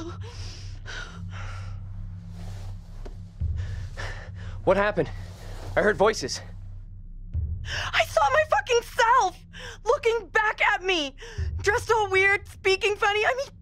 What happened? I heard voices. I saw my fucking self looking back at me, dressed all weird, speaking funny. I mean,